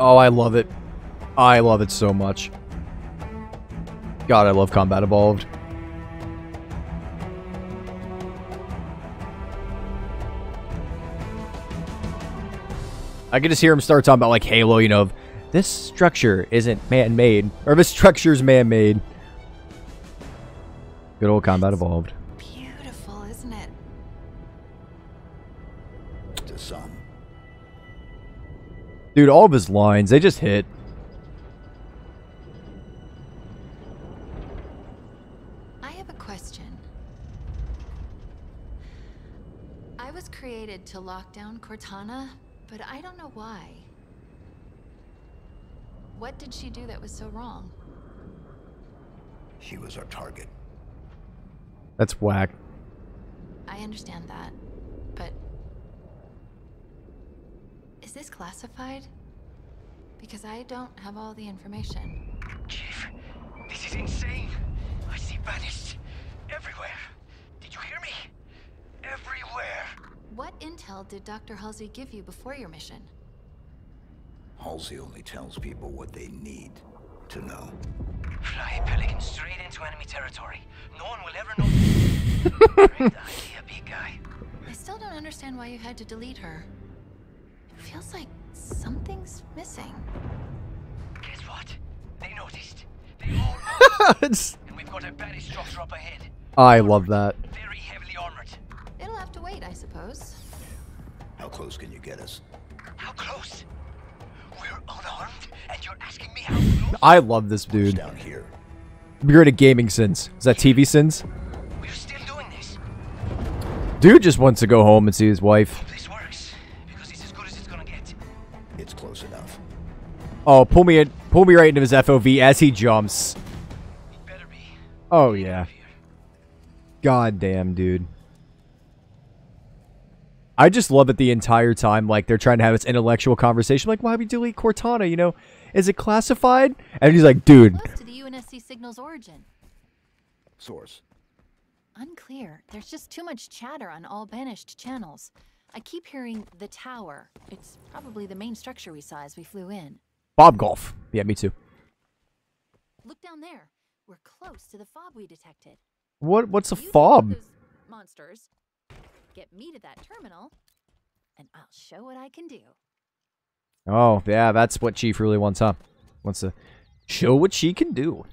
Oh, I love it. I love it so much. God, I love Combat Evolved. I can just hear him start talking about like Halo, you know, this structure isn't man-made, or this structure's man-made. Good old Combat Evolved. Dude, all of his lines, they just hit. I have a question. I was created to lock down Cortana, but I don't know why. What did she do that was so wrong? She was our target. That's whack. I understand that, but... Is this classified? Because I don't have all the information. Chief, this is insane. I see banished everywhere. Did you hear me? Everywhere. What intel did Dr. Halsey give you before your mission? Halsey only tells people what they need to know. Fly Pelican straight into enemy territory. No one will ever know. Great idea, big guy. I still don't understand why you had to delete her. It feels like something's missing. Guess what? They noticed. They all It's- and we've got a banished structure up ahead. I love that. Very heavily armored. It'll have to wait, I suppose. How close can you get us? How close? We're unarmed, and you're asking me how close? I love this dude. Down here. You're into gaming sins. Is that TV sins? We're still doing this. Dude just wants to go home and see his wife. Oh, pull me in, pull me right into his FOV as he jumps. It better be. Oh yeah. God damn, dude. I just love it the entire time. Like they're trying to have this intellectual conversation. Like, why we delete Cortana? You know, is it classified? And he's like, dude, Close to the UNSC signal's origin. Source. Unclear. There's just too much chatter on all banished channels. I keep hearing the tower. It's probably the main structure we saw as we flew in. Fob Golf. Yeah, me too. Look down there. We're close to the fob we detected. What? What's a You fob? Monsters. Get me to that terminal, and I'll show what I can do. Oh, yeah, that's what Chief really wants, huh? Wants to show what she can do.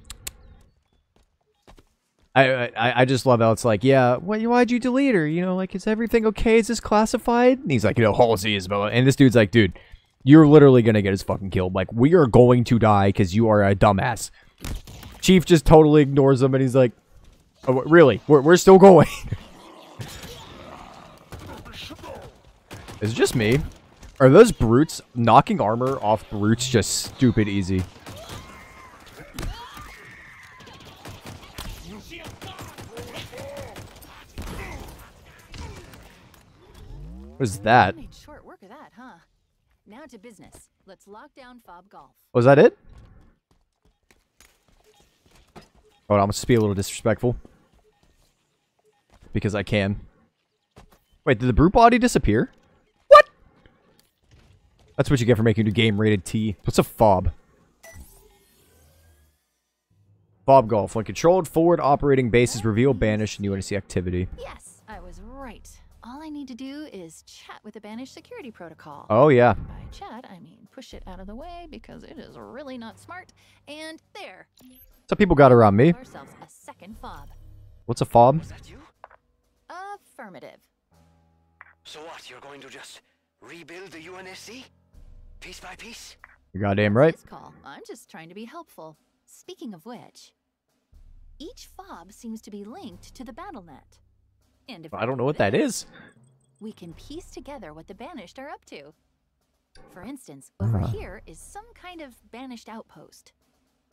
I, I I just love how it's like, yeah, why, why'd you delete her? You know, like, is everything okay? Is this classified? And he's like, you know, Halsey is, and this dude's like, dude, you're literally gonna get us fucking killed. Like, we are going to die because you are a dumbass. Chief just totally ignores him, and he's like, oh, really? We're we're still going. Is it just me? Are those brutes knocking armor off brutes just stupid easy? What is that? Made short work of that, huh? Now to business. Let's lock down Fob Golf. Oh, was that it? Oh, I'm just be a little disrespectful. Because I can. Wait, did the brute body disappear? What? That's what you get for making a game rated T. What's a fob? Fob golf. When controlled forward operating bases reveal banished and UNSC activity. Yes, I was right. All I need to do is chat with the banished security protocol. Oh, yeah. By chat, I mean push it out of the way because it is really not smart. And there, Some people got around me. ourselves a second fob. What's a fob? Is that you? Affirmative. So what? You're going to just rebuild the UNSC? Piece by piece? You're goddamn right. This call. I'm just trying to be helpful. Speaking of which, each fob seems to be linked to the BattleNet. And if I don't know what that is. we can piece together what the banished are up to. For instance, over Ah. here is some kind of banished outpost.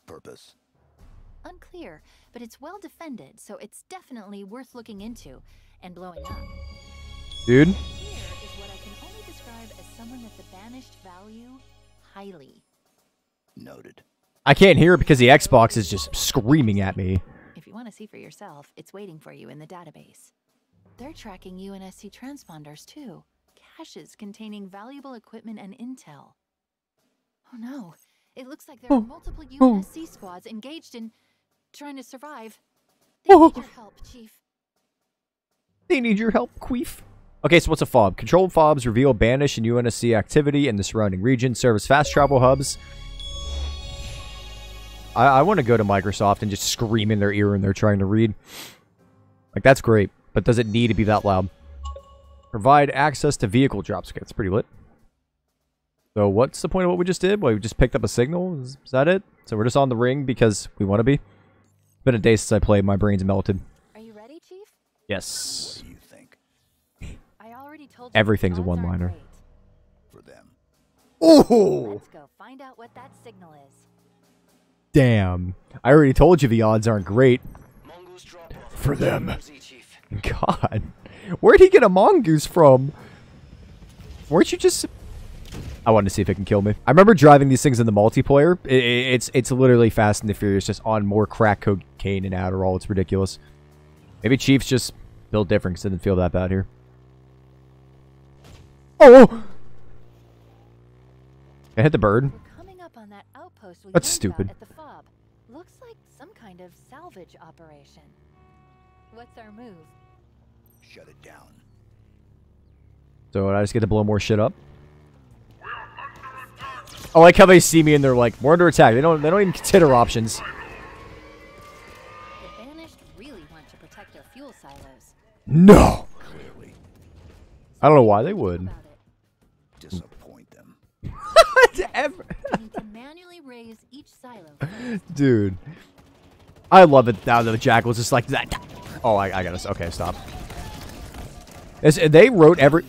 Purpose. Unclear, but it's well defended, so it's definitely worth looking into and blowing up. Dude. Here is what I can only describe as someone that the banished value highly. Noted. I can't hear it because the Xbox is just screaming at me. If you want to see for yourself, it's waiting for you in the database. They're tracking UNSC transponders too, caches containing valuable equipment and intel. Oh no. It looks like there Oh, are multiple oh. UNSC squads engaged in trying to survive. They Oh. need your oh. help, Chief. They need your help, Queef. Okay, so what's a fob? Controlled fobs reveal banish and UNSC activity in the surrounding region, serve as fast travel hubs. I, I want to go to Microsoft and just scream in their ear when they're trying to read. Like, that's great, but does it need to be that loud? Provide access to vehicle drops. Okay, that's pretty lit. So what's the point of what we just did? Well, we just picked up a signal? Is, is that it? So we're just on the ring because we want to be? It's been a day since I played. My brain's melted. Are you ready, Chief? Yes. What do you think? I already told you Everything's a one-liner. For them. Oh! Let's go find out what that signal is. Damn. I already told you the odds aren't great. Mongoose drop off. For them. God. Where'd he get a mongoose from? Weren't you just... I wanted to see if it can kill me. I remember driving these things in the multiplayer. I- I- it's it's literally Fast and the Furious just on more crack cocaine and Adderall. It's ridiculous. Maybe Chief's just built different because it didn't feel that bad here. Oh! I hit the bird. Up on that outpost That's stupid. at the fob. Looks like some kind of salvage operation. What's our move? Shut it down. So I just get to blow more shit up. I like how they see me and they're like, we're under attack. They don't they don't even consider options. The banished really want to protect their fuel silos. No. Clearly. I don't know why they would. Disappoint them. We need manually raise each silo. Dude. I love it now that the jackal's just like that. Oh, I, I got to Okay, stop. It's- they wrote every...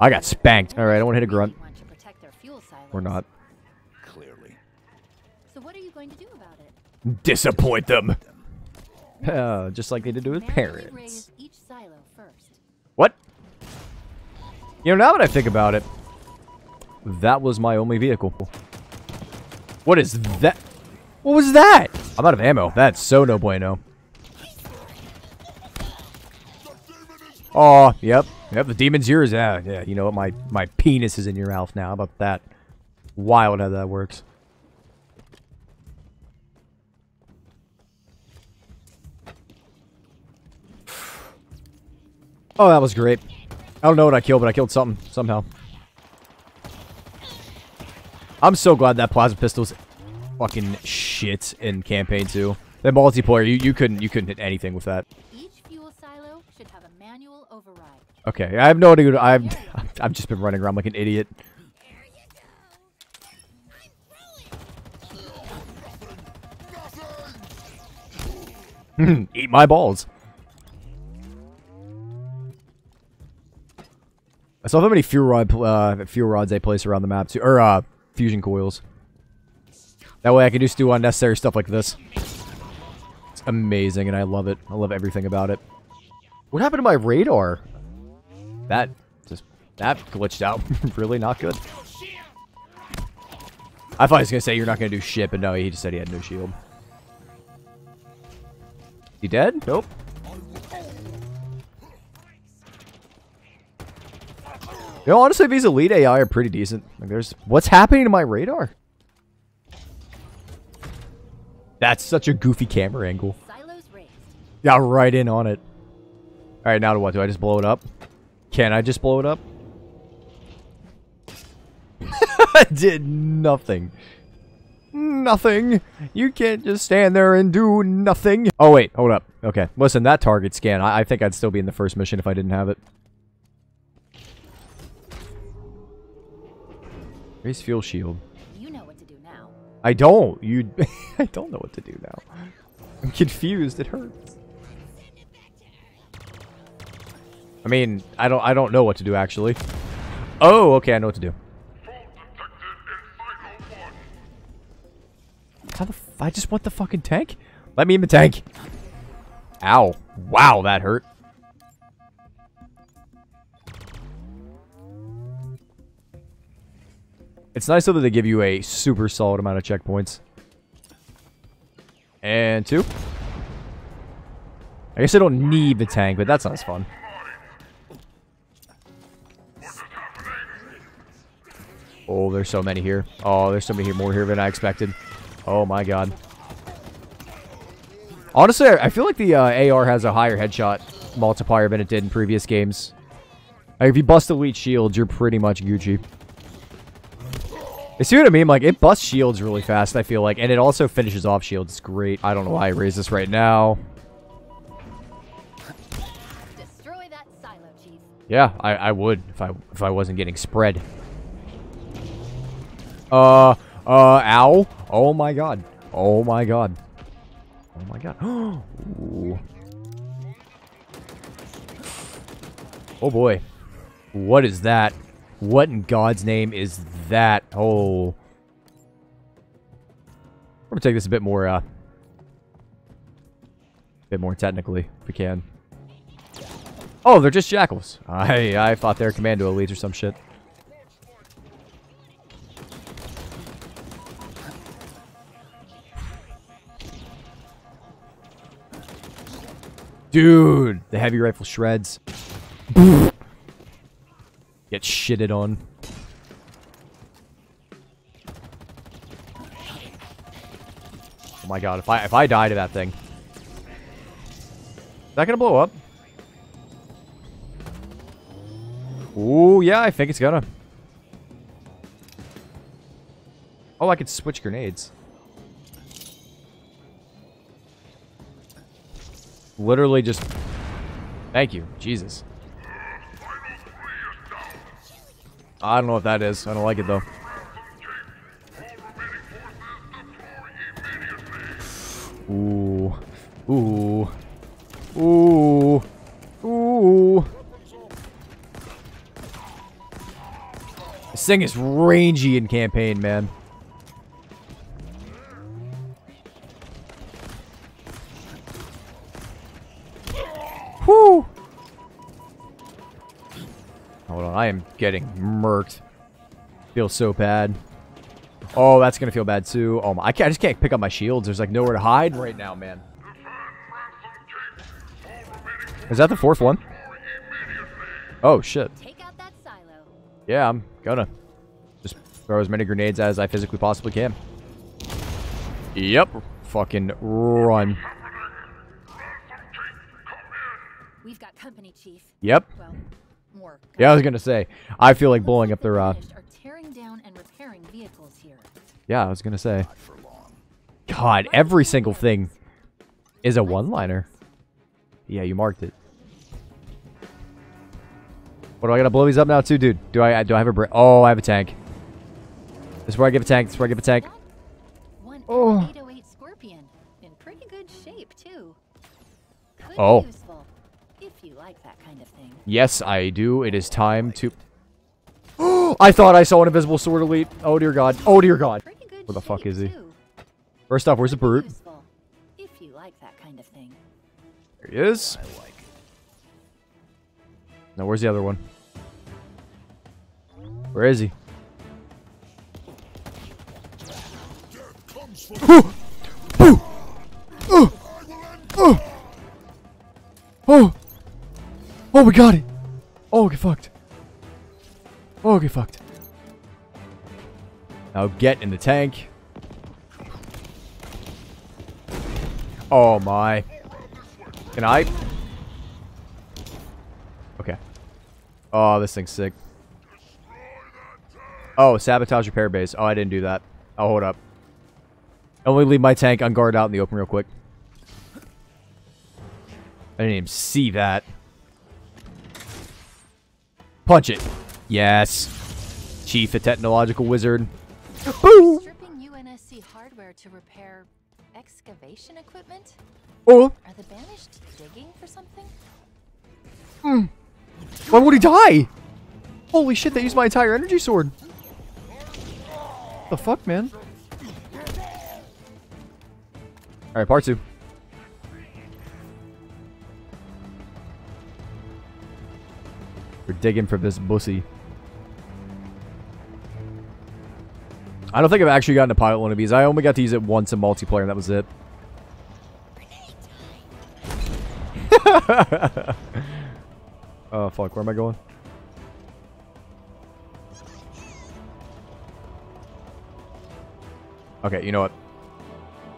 I got spanked. All right, I don't want to hit a grunt. Really want to protect their fuel silos. Or not. Clearly. So what are you going to do about it? Disappoint them. Uh, just like they did with Manually parents. each silo first. What? You know, now that I think about it, that was my only vehicle. What is that? What was that? I'm out of ammo. That's so no bueno. Oh, yep. Yep, the demon's yours. Yeah, yeah. You know what? My, my penis is in your mouth now. How about that? Wild how that works. Oh, that was great. I don't know what I killed, but I killed something somehow. I'm so glad that plasma pistol's fucking shit in campaign 2. That multiplayer, you, you couldn't you couldn't hit anything with that. Each fuel silo should have a manual override. Okay, I have no idea. I've I've just been running around like an idiot. Eat my balls. I saw how many fuel rod uh, fuel rods they place around the map too, or uh, fusion coils. That way I can just do unnecessary stuff like this. It's amazing, and I love it. I love everything about it. What happened to my radar? That just that glitched out. really not good. I thought he was gonna say you're not gonna do shit, but no, he just said he had no shield. He dead? Nope. You know, honestly, these elite AI are pretty decent. Like, there's what's happening to my radar? That's such a goofy camera angle. Silos. Yeah, right in on it. All right, now to what? Do I just blow it up? Can I just blow it up? I did nothing. Nothing. You can't just stand there and do nothing. Oh, wait. Hold up. Okay. Listen, that target scan, I, I think I'd still be in the first mission if I didn't have it. Raise fuel shield. You know what to do now. I don't. You. I don't know what to do now. I'm confused. It hurts. I mean, I don't. I don't know what to do actually. Oh, okay. I know what to do. How the? F I just want the fucking tank. Let me in the tank. Ow! Wow, that hurt. It's nice though that they give you a super solid amount of checkpoints. And two. I guess I don't need the tank, but that sounds fun. Oh, there's so many here. Oh, there's so many here, more here than I expected. Oh my god. Honestly, I feel like the uh, AR has a higher headshot multiplier than it did in previous games. Like, if you bust elite shields, you're pretty much Gucci. You see what I mean? Like, it busts shields really fast, I feel like. And it also finishes off shields. It's great. I don't know why I raised this right now. Destroy that silo, Chief. Yeah, I, I would if I if I wasn't getting spread. Uh, uh, ow. Oh my god. Oh my god. Oh my god. Ooh. Oh boy. What is that? What in God's name is that? Oh. We're gonna take this a bit more, uh, A bit more technically, if we can. Oh, they're just jackals. I I thought they were commando elites or some shit. Dude, the heavy rifle shreds. Get shitted on. Oh my god, if I if I die to that thing. Is that gonna blow up? Ooh, yeah, I think it's gonna. Oh, I could switch grenades. Literally just... Thank you. Jesus. I don't know what that is. I don't like it, though. Ooh. Ooh. Ooh. Ooh. This thing is rangy in campaign, man. I am getting murked. Feels so bad. Oh, that's gonna feel bad too. Oh my, I, can't, I just can't pick up my shields. There's like nowhere to hide right now, man. Is that the fourth one? Oh shit. Take out that silo. Yeah, I'm gonna. Just throw as many grenades as I physically possibly can. Yep. Fucking run. We've got company, Chief. Yep. Well. Yeah, I was gonna say. I feel like blowing up their, uh... Are tearing down and repairing vehicles here. Yeah, I was gonna say. God, every single thing is a one-liner. Yeah, you marked it. What do I gotta blow these up now too, dude? Do I do I have a bra- Oh, I have a tank. This is where I give a tank. This is where I give a tank. One Oh. 808 Scorpion. In pretty good shape, too. Could Oh. useful. If you like that kind of thing. Yes, I do. It is time to. I thought I saw an invisible sword elite. Oh dear God. Oh dear God. Where the fuck is he? First off, where's the brute? useful. If you like kind of. There he is. Now, where's the other one? Where is he? Oh! Oh, Oh, we got it! Oh, get fucked. Oh, get fucked. Now get in the tank. Oh my. Can I? Okay. Oh, this thing's sick. Oh, sabotage repair base. Oh, I didn't do that. Oh, hold up. Only leave my tank unguarded out in the open real quick. I didn't even see that. Punch it. Yes. Chief, a technological wizard. Boom! Stripping UNSC hardware to repair excavation equipment? Oh, Are the banished digging for something? Hmm. why would he die? Holy shit, they used my entire energy sword. The fuck, man? Alright, part two. We're digging for this bussy. I don't think I've actually gotten to pilot one of these. I only got to use it once in multiplayer, and that was it. oh, fuck. Where am I going? Okay, you know what?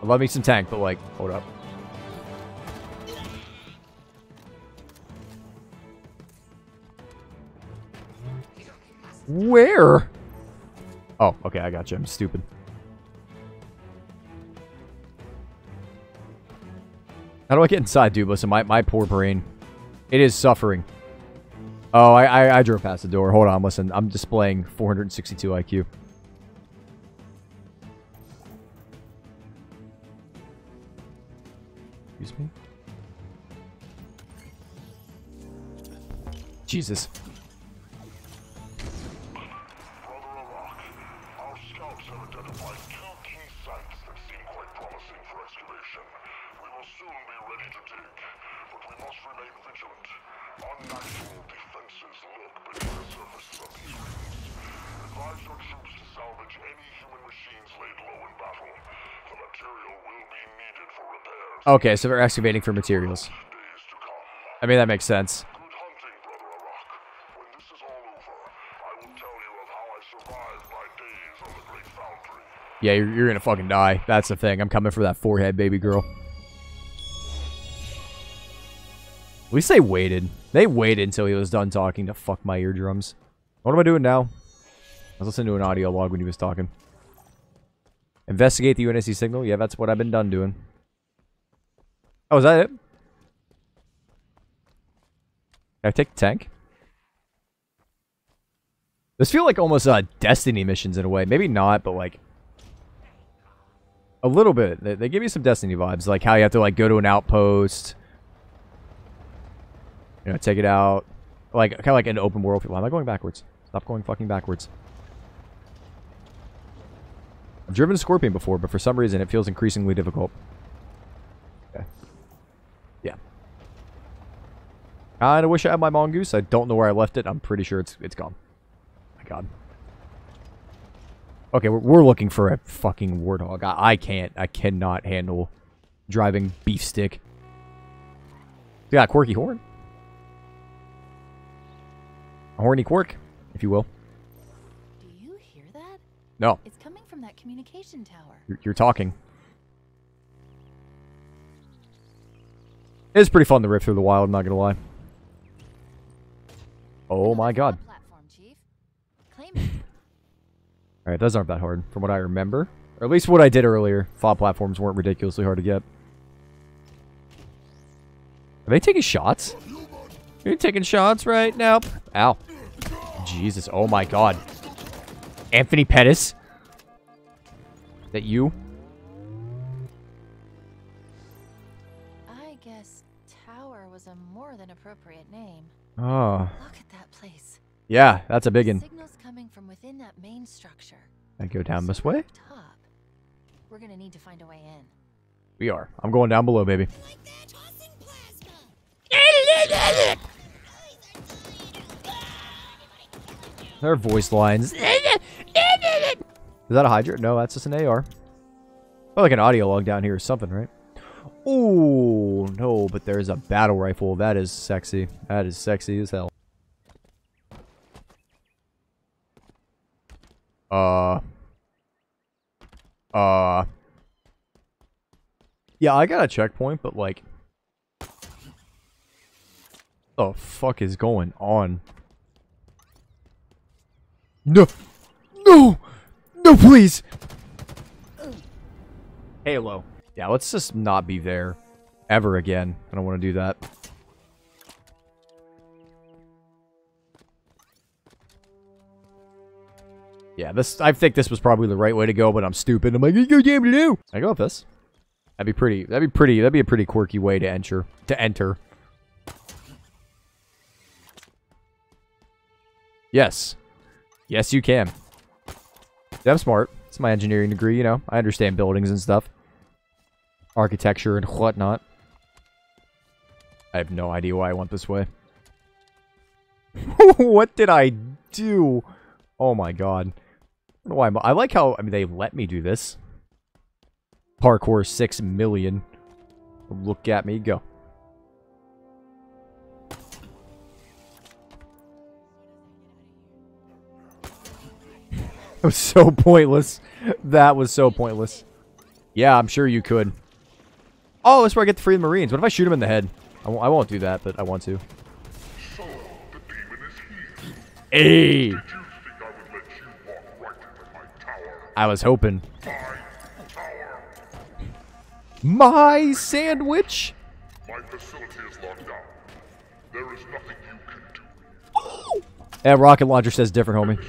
I love me some tank, but like, hold up. Where? Oh, okay, I got you. I'm stupid. How do I get inside, dude? Listen, my, my poor brain. It is suffering. Oh, I, I, I drove past the door. Hold on, listen. I'm displaying 462 IQ. Excuse me? Jesus. Brother Arak, our scouts have identified two key sites that seem quite promising for excavation. We will soon be ready to dig, but we must remain vigilant. Unnatural defenses lurk beneath the surfaces of these regions. Advise your troops to salvage any human machines laid low in battle. The material will be needed for repairs Okay, so they're excavating for materials. I mean, that makes sense. Yeah, you're, you're gonna fucking die. That's the thing. I'm coming for that forehead, baby girl. At least they waited. They waited until he was done talking to fuck my eardrums. What am I doing now? I was listening to an audio log when he was talking. Investigate the UNSC signal? Yeah, that's what I've been done doing. Oh, is that it? Can I take the tank? This feel like almost uh, Destiny missions in a way. Maybe not, but like a little bit. They, they give you some Destiny vibes, like how you have to like go to an outpost, you know, take it out, like kind of like an open world. Why am I going backwards? Stop going fucking backwards. I've driven a Scorpion before, but for some reason it feels increasingly difficult. Okay. Yeah. Kinda wish I had my mongoose. I don't know where I left it. I'm pretty sure it's it's gone. My god. Okay, we're, we're looking for a fucking warthog. I, I can't. I cannot handle driving beef stick. We got a quirky horn. A horny quirk, if you will. Do you hear that? No, It's coming from that communication tower. you're, you're talking. It's pretty fun to rip through the wild, I'm not gonna lie. Oh my god. Platform, Chief. Claim it. Alright, those aren't that hard, from what I remember. Or at least what I did earlier. Fog platforms weren't ridiculously hard to get. Are they taking shots? Are you taking shots right now? Ow. Jesus, oh my god. Anthony Pettis? Is that you? I guess tower was a more than appropriate name. Oh. Look at that place. Yeah, that's a big one. Signals coming from within that main structure. I go down this way? Top. We're gonna need to find a way in. We are. I'm going down below, baby. There are voice lines. Is that a Hydra? No, that's just an AR. Oh, like an audio log down here or something, right? Oh, no, but there's a battle rifle. That is sexy. That is sexy as hell. Uh. Uh. Yeah, I got a checkpoint, but like... The fuck is going on? No! No! No, please! Halo. Yeah, let's just not be there. Ever again. I don't want to do that. Yeah, this I think this was probably the right way to go, but I'm stupid. I'm like, you damn do. I go with this. That'd be pretty. That'd be pretty. That'd be a pretty quirky way to enter. To enter. Yes. Yes, you can. Yeah, I'm smart. It's my engineering degree, you know. I understand buildings and stuff. Architecture and whatnot. I have no idea why I went this way. what did I do? Oh my god. I, don't know why I'm, I like how I mean they let me do this. Parkour 6 million. Look at me go. That was so pointless. That was so pointless. Yeah, I'm sure you could. Oh, that's where I get to free the Marines. What if I shoot him in the head? I won't, I won't do that, but I want to. So, the demon is here. Hey! I was hoping. My sandwich? My facility is locked down. There is nothing you can do. That rocket launcher says different, homie.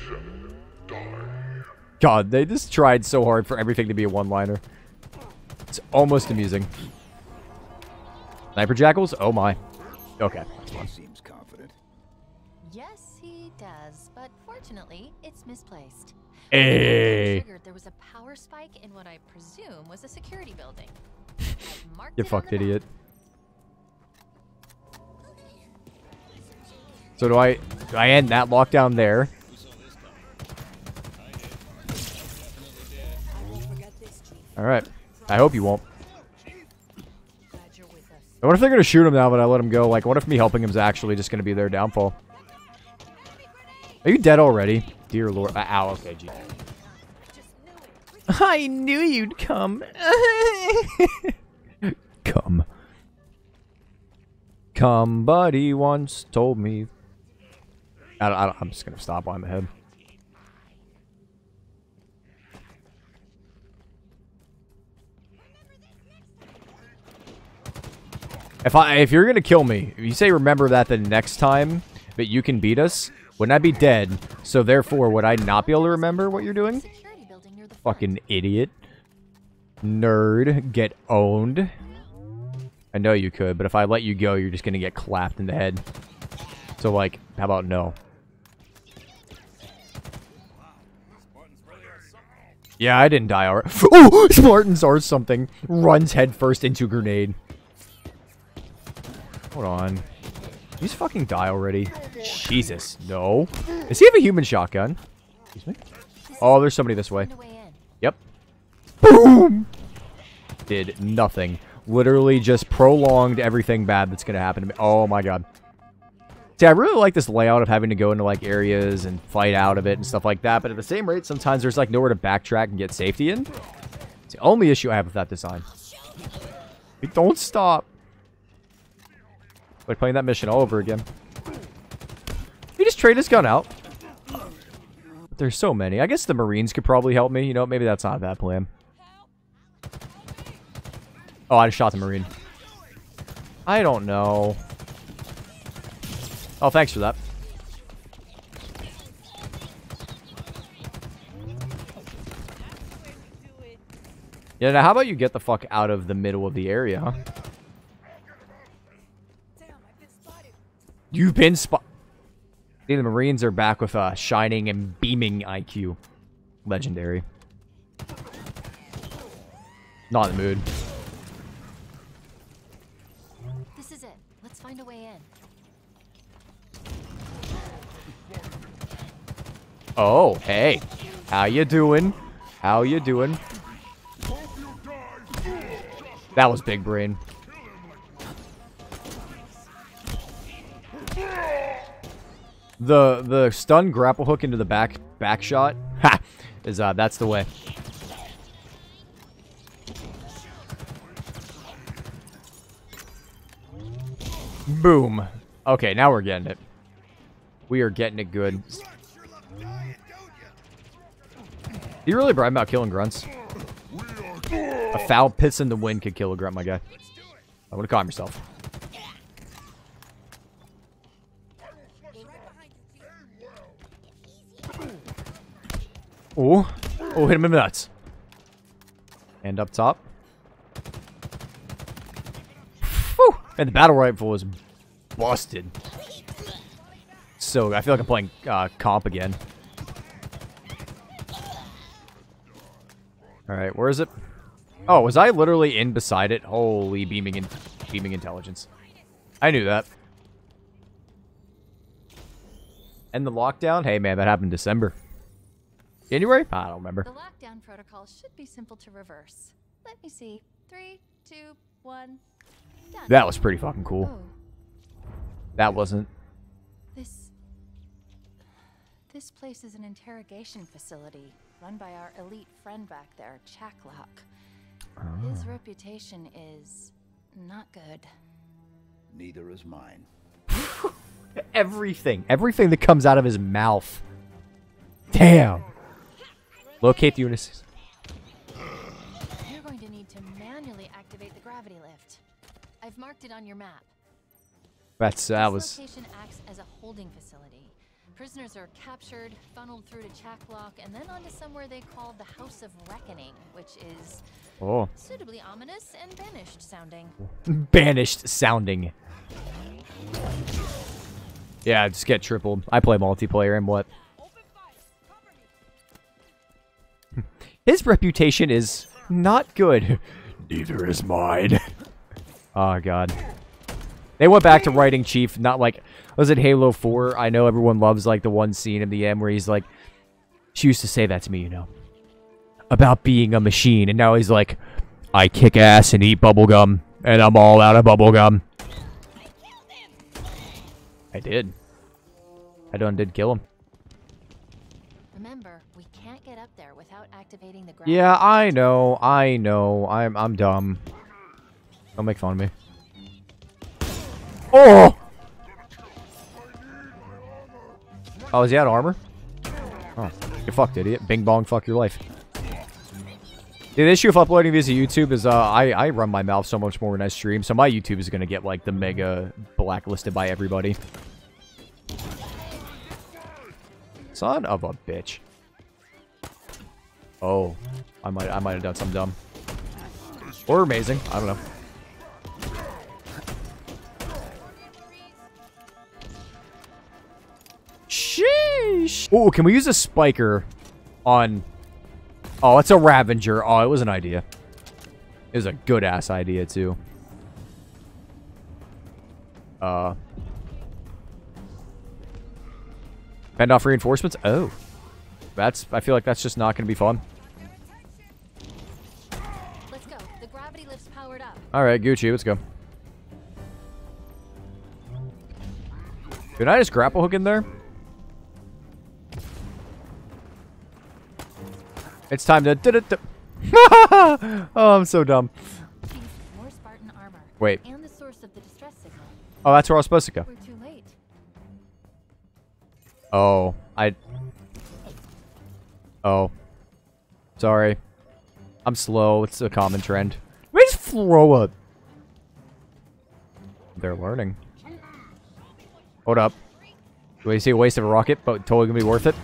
God, they just tried so hard for everything to be a one-liner. It's almost amusing. Sniper jackals? Oh my. Okay. He seems confident. Yes, he does, but fortunately, it's misplaced. Hey. There was a power spike in what I presume was a security building. You fucked idiot. So do I do I end that lockdown there? Alright. I hope you won't. I wonder if they're gonna shoot him now that I let him go. Like, what if me helping him is actually just gonna be their downfall? Are you dead already? Dear lord. Uh, ow, okay, gee. I knew you'd come. come. Come, buddy once told me. I don't, I don't, I'm just gonna stop while I'm ahead. If I if you're gonna kill me, if you say remember that the next time that you can beat us, wouldn't I be dead? So therefore, would I not be able to remember what you're doing? Security building the. Fucking idiot. Nerd. Get owned. I know you could, but if I let you go, you're just gonna get clapped in the head. So, like, how about no? Yeah, I didn't die already. Oh! Spartans are something. Runs headfirst into grenade. Hold on. He's fucking die already. Jesus. No. Does he have a human shotgun? Excuse me? Oh, there's somebody this way. Yep. Boom! Did nothing. Literally just prolonged everything bad that's gonna happen to me. Oh my god. See, I really like this layout of having to go into like areas and fight out of it and stuff like that, but at the same rate, sometimes there's like nowhere to backtrack and get safety in. It's the only issue I have with that design. Don't stop. Like playing that mission all over again. He just trade his gun out. There's so many. I guess the Marines could probably help me. You know, maybe that's not a bad plan. Oh, I just shot the Marine. I don't know. Oh, thanks for that. Yeah, now how about you get the fuck out of the middle of the area, huh? You've been spot. See, the Marines are back with uh, shining and beaming IQ. Legendary. Not in the mood. This is it. Let's find a way in. Oh, hey. How you doing? How you doing? That was big brain. The the stun grapple hook into the back back shot. Ha! Is uh that's the way. Boom. Okay, now we're getting it. We are getting it good. You really bribe about killing grunts? A foul piss in the wind could kill a grunt, my guy. I want to calm yourself. Oh, oh, hit him in the nuts. And up top. Whew. And the battle rifle was busted. So I feel like I'm playing uh, comp again. All right, where is it? Oh, was I literally in beside it? Holy beaming in beaming intelligence. I knew that. And the lockdown? Hey man, that happened December. January? I don't remember. The lockdown protocol should be simple to reverse. Let me see. Three, two, one. Done. That was pretty fucking cool. Oh, That wasn't. this. This place is an interrogation facility. run by our elite friend back there, Chak 'Lok. His ah. reputation is not good. Neither is mine. Everything. Everything that comes out of his mouth. Damn. Locate the Unisys. You're going to need to manually activate the gravity lift. I've marked it on your map. That's that this was location acts as a holding facility. Prisoners are captured, funneled through to Chak 'Lok, and then onto somewhere they call the House of Reckoning, which is oh suitably ominous and banished sounding. banished sounding. Yeah, just get tripled. I play multiplayer and what? His reputation is not good. Neither is mine. oh god. They went back to writing Chief, not like was it Halo 4? I know everyone loves like the one scene in the end where he's like she used to say that to me, you know. About being a machine, and now he's like, I kick ass and eat bubblegum, and I'm all out of bubblegum. I did. I done did kill him. Remember, we can't get up there without activating the gravity. Yeah, I know, I know. I'm I'm dumb. Don't make fun of me. Oh! Oh, is he out of armor? Oh, you're fucked, idiot. Bing bong, fuck your life. The issue of uploading these to YouTube is uh, I, I run my mouth so much more when I stream, so my YouTube is going to get, like, the mega blacklisted by everybody. Son of a bitch. Oh, I might I might have done something dumb. Or amazing. I don't know. Sheesh. Oh, can we use a spiker on... Oh, it's a Ravager. Oh, it was an idea. It was a good-ass idea, too. Uh... Fend off reinforcements? Oh. That's... I feel like that's just not going to be fun. Let's go. The gravity lift's powered up. Alright, Gucci, let's go. Did I just grapple hook in there? It's time to... Did it. oh, I'm so dumb. More Spartan armor. Wait. And the source of the distress signal. Oh, that's where I was supposed to go. Oh, I... Oh. Sorry. I'm slow. It's a common trend. Me just throw up. They're learning. Hold up. Do we see a waste of a rocket, but totally gonna be worth it?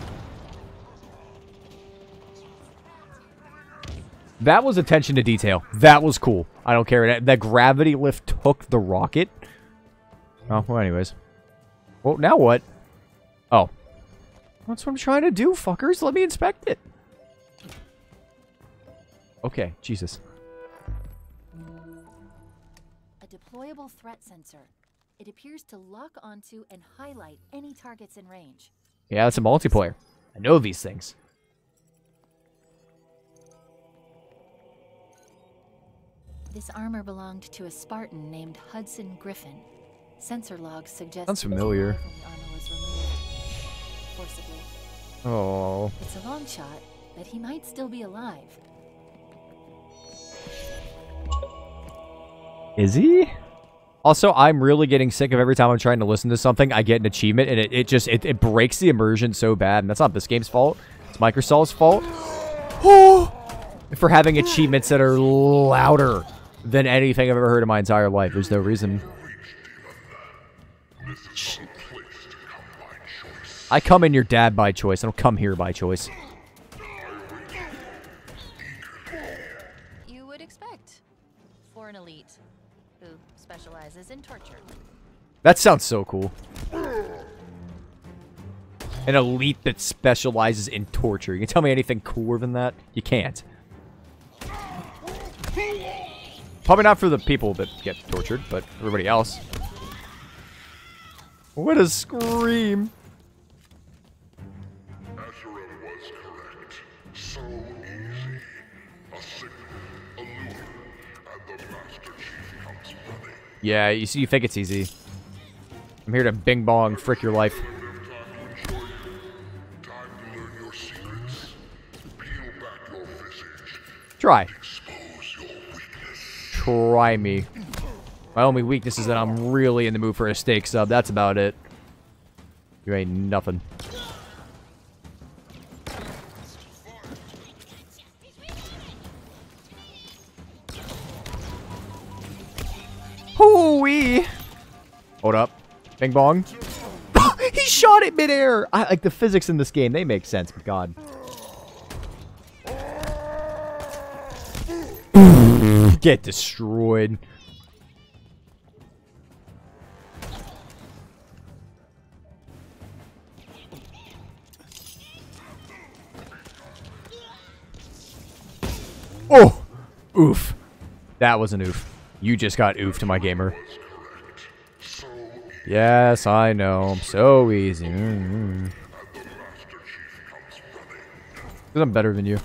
That was attention to detail. That was cool. I don't care. That, that gravity lift took the rocket. Oh, well, anyways. Well, now what? Oh. That's what I'm trying to do, fuckers. Let me inspect it. Okay, Jesus. A deployable threat sensor. It appears to lock onto and highlight any targets in range. Yeah, it's a multiplayer. I know these things. This armor belonged to a Spartan named Hudson Griffin. Sensor logs suggest Sounds familiar. Oh. It's a long shot, but he might still be alive. Is he? Also, I'm really getting sick of every time I'm trying to listen to something, I get an achievement, and it, it just, it, it breaks the immersion so bad. And that's not this game's fault. It's Microsoft's fault. For having achievements that are louder than anything I've ever heard in my entire life. There's no reason. I come in your dad by choice. I don't come here by choice. You would expect for an elite who specializes in torture. That sounds so cool. An elite that specializes in torture. You can tell me anything cooler than that? You can't. Probably not for the people that get tortured, but everybody else. What a scream. Correct. So easy. A signal, a lure, and the Master Chief comes running. Yeah, you see, you think it's easy. I'm here to bing bong frick your life. Time to show you. Time to learn your secrets. Try. Try me. My only weakness is that I'm really in the mood for a steak sub. That's about it. You ain't nothing. Bing bong. he shot it midair! I like the physics in this game, they make sense, but god. Get destroyed. Oh! Oof. That was an oof. You just got oof to my gamer. Yes, I know. I'm So easy. Mm -hmm. I'm better than you.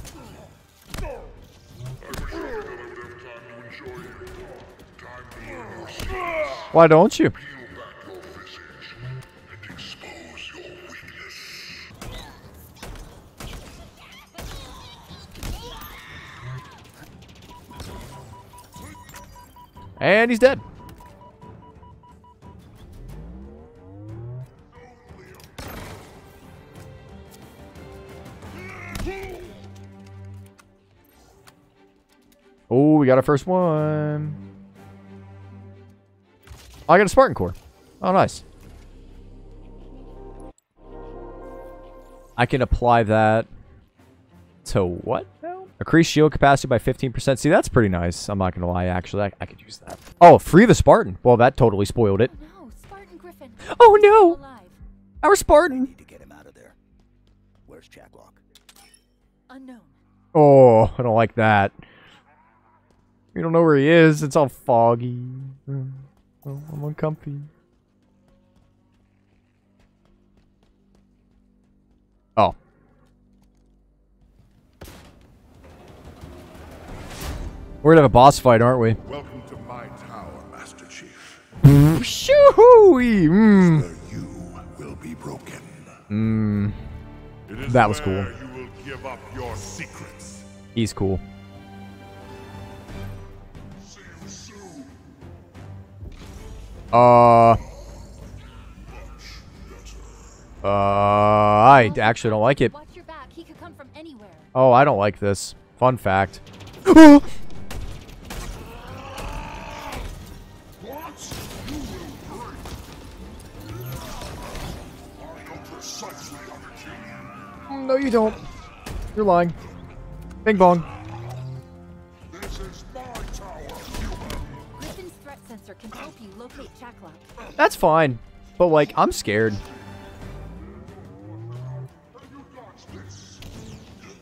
Why don't you? And he's dead. Got our first one. Oh, I got a Spartan core. Oh, nice. I can apply that to what now? Increase shield capacity by 15%. See, that's pretty nice. I'm not going to lie, actually. I, I, could use that. Oh, free the Spartan. Well, that totally spoiled it. No, Spartan Griffin. Oh, no. Alive. Our I Spartan. need to get him out of there. Where's Chak 'Lok? Unknown. Oh, I don't like that. We don't know where he is. It's all foggy. Oh, I'm uncomfy. Oh. We're gonna have a boss fight, aren't we? Welcome to my tower, Master Chief. Shoo-hoo-wee! Mm. You will be broken. Mm. That was cool. You will give up your secrets. He's cool. Uh. Uh, I actually don't like it. Watch your back. He could come from anywhere. Oh, I don't like this. Fun fact. What? You will break. I know precisely how to kill you. no, you don't. You're lying. Bing bong. That's fine. But, like, I'm scared.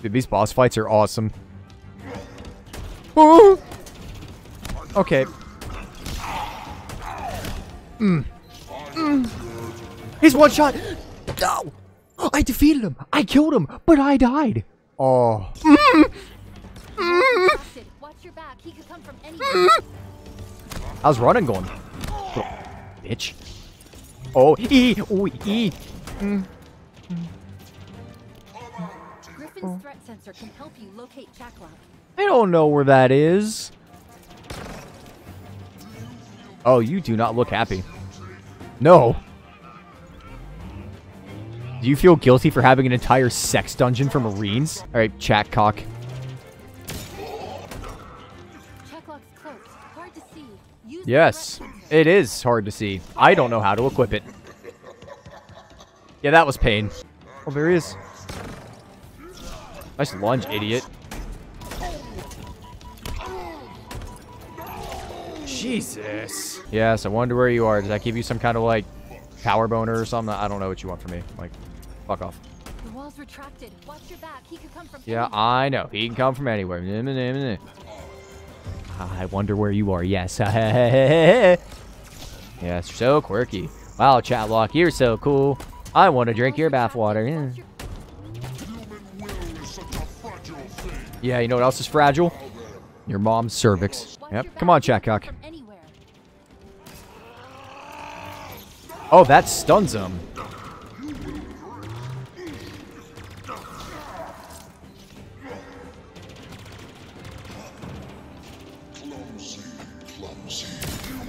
Dude, these boss fights are awesome. Ooh. Okay. Mm. Mm. He's one shot. No. I defeated him. I killed him, but I died. Oh. Distracted. Watch your back. He could come from anywhere. How's running going? Bitch. Oh, E. Oh, E. Griffin's threat sensor can help you locate Chak 'Lok. I don't know where that is. Oh, you do not look happy. No. Do you feel guilty for having an entire sex dungeon for Marines? Alright, chat cock. Chak 'Lok's cloaked. Hard to see. Use the Yes, threat sensor. It is hard to see. I don't know how to equip it. Yeah, that was pain. Oh, there he is. Nice lunge, idiot. Jesus. Yes, I wonder where you are. Does that give you some kind of, like, power boner or something? I don't know what you want from me. Like, fuck off. The wall's retracted. Watch your back. He could come from Yeah, anywhere. I know. He can come from anywhere. I wonder where you are. Yes. yes, you're so quirky. Wow, Chak 'Lok, you're so cool. I want to drink your bathwater. Yeah. Watch your- Human will is such a fragile thing. yeah, you know what else is fragile? Your mom's cervix. Yep. Come on, Chatcock. Oh, that stuns him.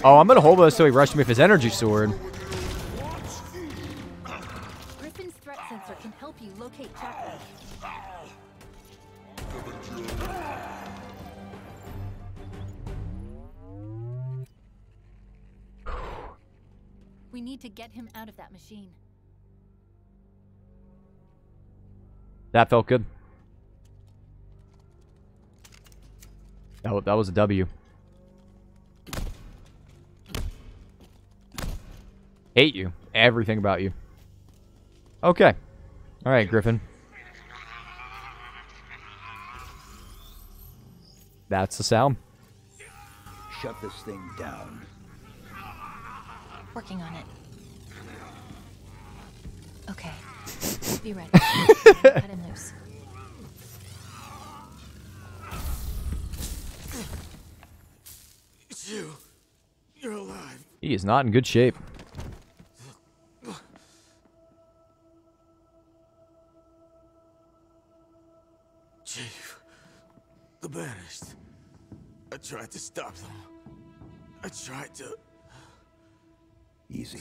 Oh, I'm gonna hold this so he rushed me with his energy sword. Griffin's threat sensor can help you locate Chak 'Lok. We need to get him out of that machine. That felt good. That, that was a W. Hate you. Everything about you. Okay. Alright, Griffin. That's the sound. Shut this thing down. Working on it. Okay. Be ready. Cut him loose. It's you. You're alive. He is not in good shape. Tried to. Easy.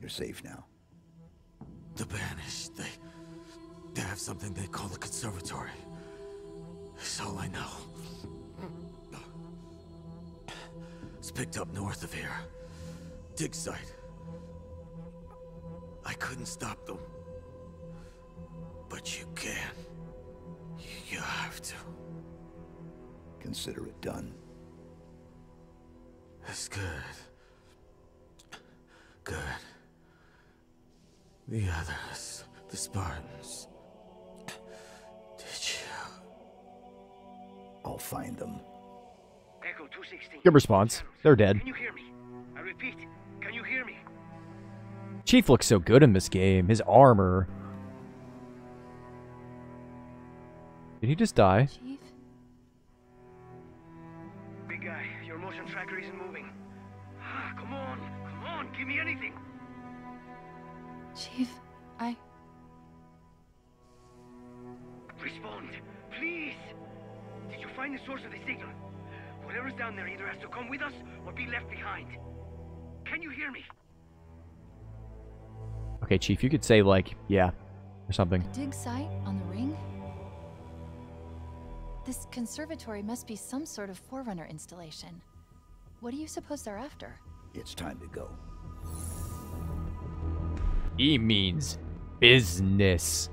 You're safe now. The banished. They. They have something they call the conservatory. That's all I know. It's picked up north of here. Dig site. I couldn't stop them. But you can. You have to. Consider it done. That's good. Good. The others, the Spartans. Did you? I'll find them. Echo 216. Good response. They're dead. Can you hear me? I repeat, can you hear me? Chief looks so good in this game. His armor. Did he just die? Chief? Give me anything. Chief, I. Respond, please. Did you find the source of the signal? Whatever's down there either has to come with us or be left behind. Can you hear me? Okay, Chief, you could say, like, yeah, or something. A dig site on the ring? This conservatory must be some sort of Forerunner installation. What do you suppose they're after? It's time to go. He means business.